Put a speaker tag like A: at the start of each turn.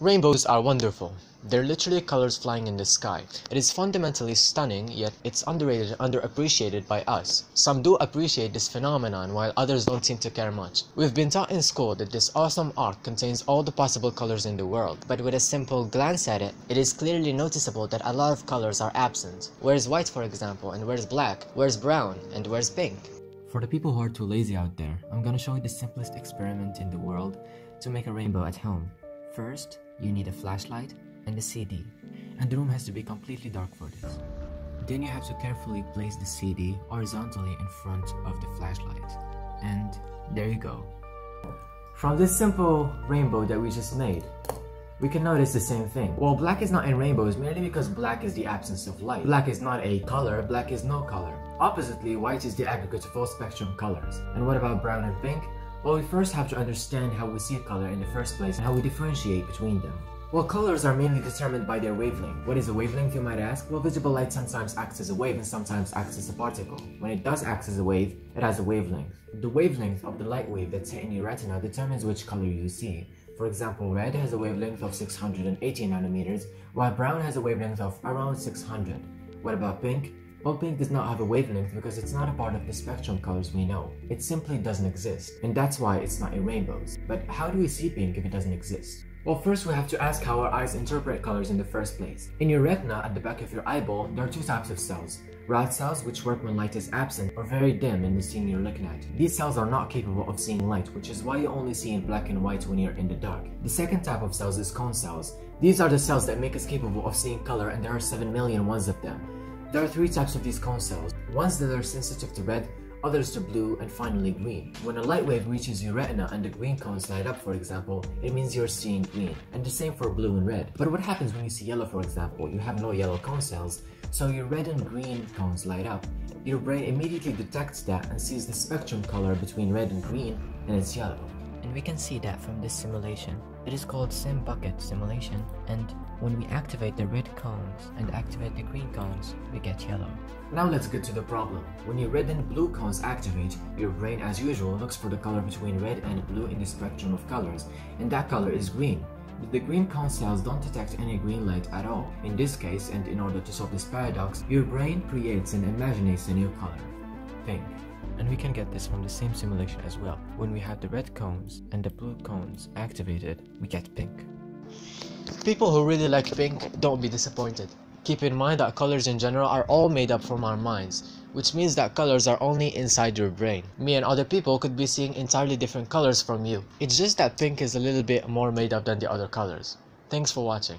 A: Rainbows are wonderful. They're literally colors flying in the sky. It is fundamentally stunning, yet it's underrated and underappreciated by us. Some do appreciate this phenomenon, while others don't seem to care much. We've been taught in school that this awesome art contains all the possible colors in the world, but with a simple glance at it, it is clearly noticeable that a lot of colors are absent. Where's white for example, and where's black? Where's brown, and where's pink?
B: For the people who are too lazy out there, I'm gonna show you the simplest experiment in the world to make a rainbow at home. First, you need a flashlight and a CD, and the room has to be completely dark for this. Then you have to carefully place the CD horizontally in front of the flashlight, and there you go. From this simple rainbow that we just made, we can notice the same thing. Well, black is not in rainbows merely because black is the absence of light. Black is not a color, black is no color. Oppositely, white is the aggregate of all spectrum colors. And what about brown and pink? Well, we first have to understand how we see color in the first place and how we differentiate between them. Well, colors are mainly determined by their wavelength. What is a wavelength, you might ask? Well, visible light sometimes acts as a wave and sometimes acts as a particle. When it does act as a wave, it has a wavelength. The wavelength of the light wave that's hitting your retina determines which color you see. For example, red has a wavelength of 680 nanometers, while brown has a wavelength of around 600. What about pink? Well, pink does not have a wavelength because it's not a part of the spectrum colors we know. It simply doesn't exist, and that's why it's not in rainbows. But how do we see pink if it doesn't exist? Well, first we have to ask how our eyes interpret colors in the first place. In your retina, at the back of your eyeball, there are two types of cells. Rod cells, which work when light is absent or very dim in the scene you're looking at. These cells are not capable of seeing light, which is why you only see in black and white when you're in the dark. The second type of cells is cone cells. These are the cells that make us capable of seeing color and there are 7 million ones of them. There are three types of these cone cells, ones that are sensitive to red, others to blue, and finally green. When a light wave reaches your retina and the green cones light up for example, it means you're seeing green, and the same for blue and red. But what happens when you see yellow for example? You have no yellow cone cells, so your red and green cones light up. Your brain immediately detects that and sees the spectrum color between red and green, and it's yellow.
C: And we can see that from this simulation. It is called SimBucket simulation and when we activate the red cones and activate the green cones, we get yellow.
B: Now let's get to the problem. When your red and blue cones activate, your brain as usual looks for the color between red and blue in the spectrum of colors, and that color is green. But the green cone cells don't detect any green light at all. In this case, and in order to solve this paradox, your brain creates and imagines a new color, pink.
C: And we can get this from the same simulation as well. When we have the red cones and the blue cones activated, we get pink.
A: People who really like pink, don't be disappointed. Keep in mind that colors in general are all made up from our minds, which means that colors are only inside your brain. Me and other people could be seeing entirely different colors from you. It's just that pink is a little bit more made up than the other colors. Thanks for watching.